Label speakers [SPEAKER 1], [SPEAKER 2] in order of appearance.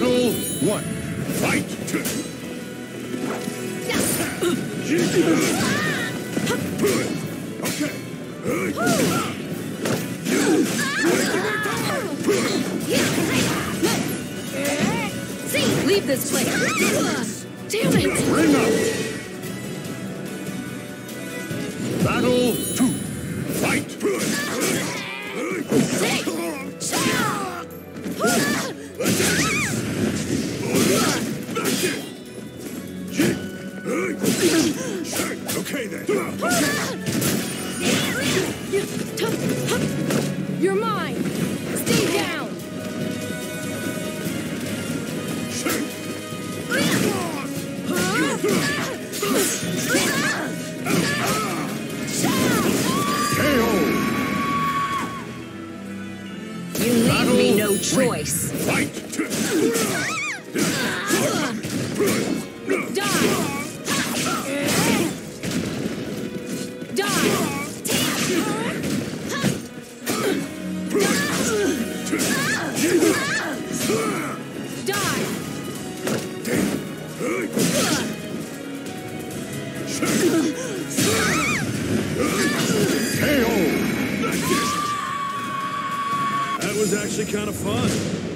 [SPEAKER 1] one, fight! two.
[SPEAKER 2] See, leave this place. Damn it!
[SPEAKER 1] Ring out! Battle two, fight! Okay then.
[SPEAKER 2] You're mine. Stay down.
[SPEAKER 3] You leave me no choice.
[SPEAKER 1] Fight! That was actually kind of fun.